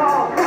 Oh,